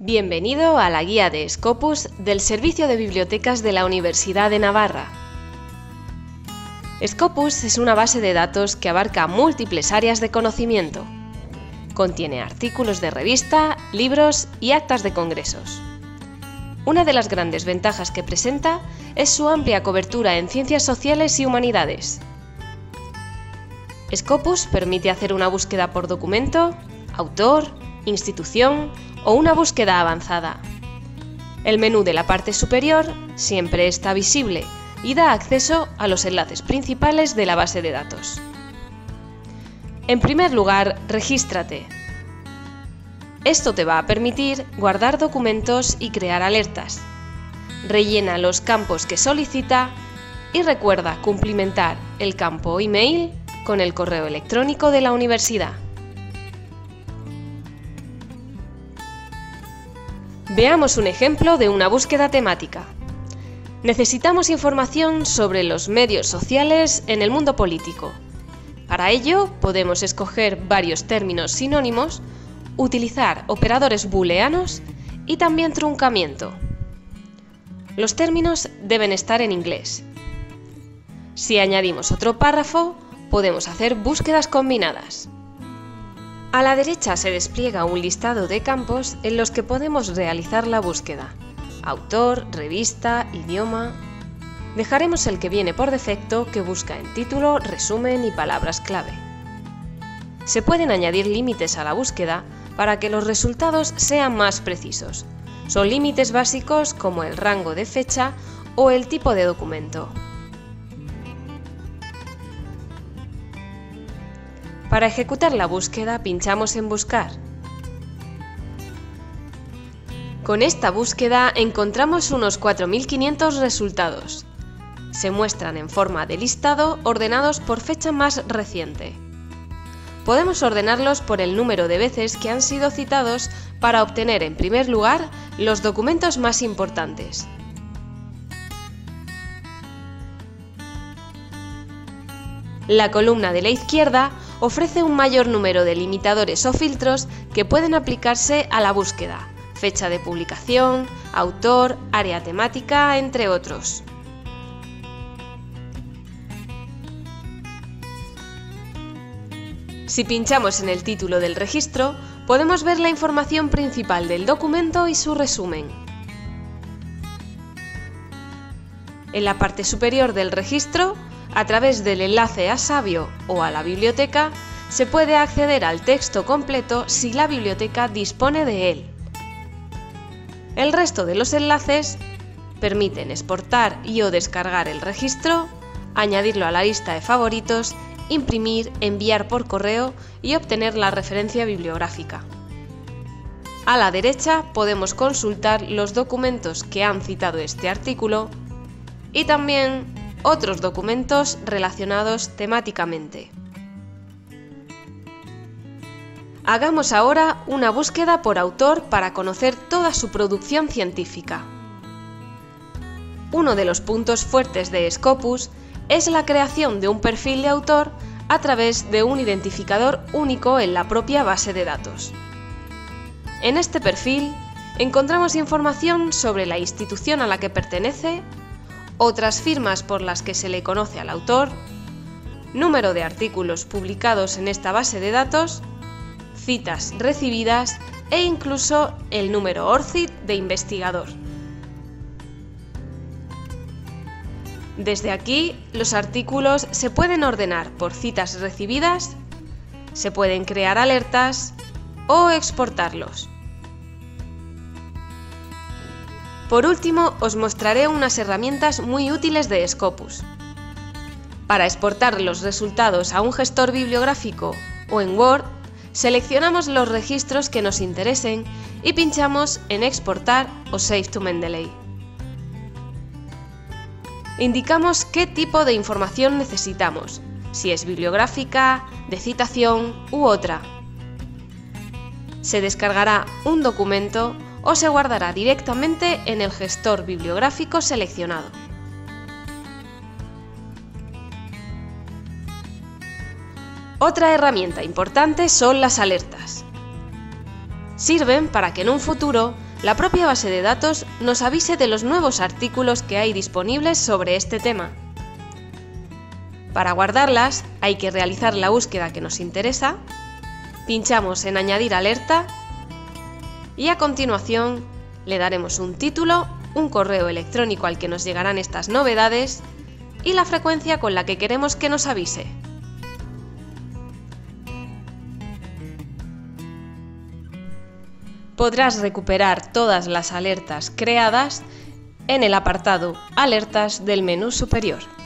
Bienvenido a la guía de Scopus del Servicio de Bibliotecas de la Universidad de Navarra. Scopus es una base de datos que abarca múltiples áreas de conocimiento. Contiene artículos de revista, libros y actas de congresos. Una de las grandes ventajas que presenta es su amplia cobertura en ciencias sociales y humanidades. Scopus permite hacer una búsqueda por documento, autor, institución o una búsqueda avanzada. El menú de la parte superior siempre está visible y da acceso a los enlaces principales de la base de datos. En primer lugar, regístrate. Esto te va a permitir guardar documentos y crear alertas. Rellena los campos que solicita y recuerda cumplimentar el campo email con el correo electrónico de la universidad. Veamos un ejemplo de una búsqueda temática. Necesitamos información sobre los medios sociales en el mundo político. Para ello, podemos escoger varios términos sinónimos, utilizar operadores booleanos y también truncamiento. Los términos deben estar en inglés. Si añadimos otro párrafo, podemos hacer búsquedas combinadas. A la derecha se despliega un listado de campos en los que podemos realizar la búsqueda. Autor, revista, idioma. Dejaremos el que viene por defecto que busca en título, resumen y palabras clave. Se pueden añadir límites a la búsqueda para que los resultados sean más precisos. Son límites básicos como el rango de fecha o el tipo de documento. Para ejecutar la búsqueda pinchamos en Buscar. Con esta búsqueda encontramos unos 4.500 resultados. Se muestran en forma de listado ordenados por fecha más reciente. Podemos ordenarlos por el número de veces que han sido citados para obtener en primer lugar los documentos más importantes. La columna de la izquierda ofrece un mayor número de limitadores o filtros que pueden aplicarse a la búsqueda, fecha de publicación, autor, área temática, entre otros. Si pinchamos en el título del registro, podemos ver la información principal del documento y su resumen. En la parte superior del registro a través del enlace a Sabio o a la biblioteca, se puede acceder al texto completo si la biblioteca dispone de él. El resto de los enlaces permiten exportar y o descargar el registro, añadirlo a la lista de favoritos, imprimir, enviar por correo y obtener la referencia bibliográfica. A la derecha podemos consultar los documentos que han citado este artículo y también otros documentos relacionados temáticamente. Hagamos ahora una búsqueda por autor para conocer toda su producción científica. Uno de los puntos fuertes de Scopus es la creación de un perfil de autor a través de un identificador único en la propia base de datos. En este perfil encontramos información sobre la institución a la que pertenece, otras firmas por las que se le conoce al autor, número de artículos publicados en esta base de datos, citas recibidas e incluso el número ORCID de investigador. Desde aquí, los artículos se pueden ordenar por citas recibidas, se pueden crear alertas o exportarlos. Por último, os mostraré unas herramientas muy útiles de Scopus. Para exportar los resultados a un gestor bibliográfico o en Word, seleccionamos los registros que nos interesen y pinchamos en Exportar o Save to Mendeley. Indicamos qué tipo de información necesitamos, si es bibliográfica, de citación u otra. Se descargará un documento o se guardará directamente en el gestor bibliográfico seleccionado. Otra herramienta importante son las alertas. Sirven para que en un futuro la propia base de datos nos avise de los nuevos artículos que hay disponibles sobre este tema. Para guardarlas hay que realizar la búsqueda que nos interesa, pinchamos en Añadir alerta y a continuación le daremos un título, un correo electrónico al que nos llegarán estas novedades y la frecuencia con la que queremos que nos avise. Podrás recuperar todas las alertas creadas en el apartado Alertas del menú superior.